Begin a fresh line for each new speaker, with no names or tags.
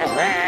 ¡Eh!